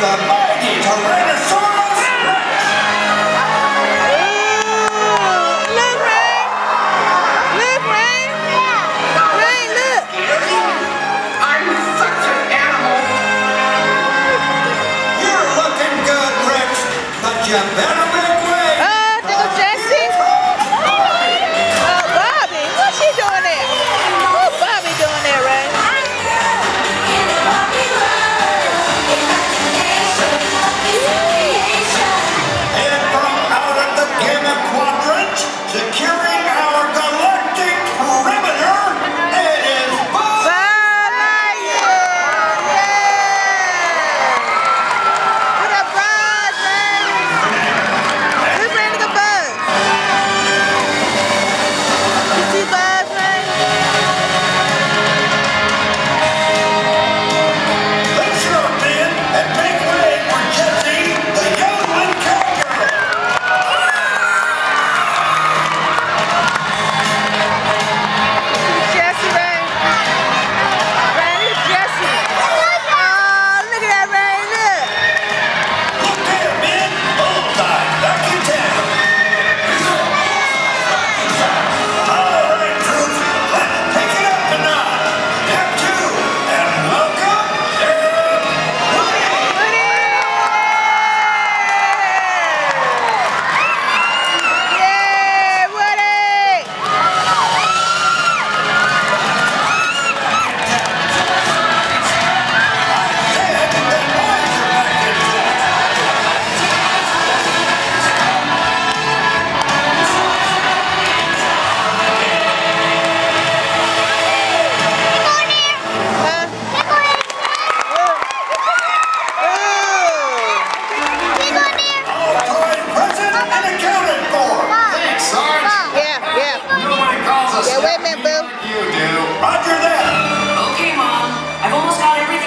the mighty Tyrannosaurus Look, I'm such an animal! You're looking good, Rex, but you better yeah, wait a minute, boo. You do. Roger that. Okay, Mom. I've almost got everything.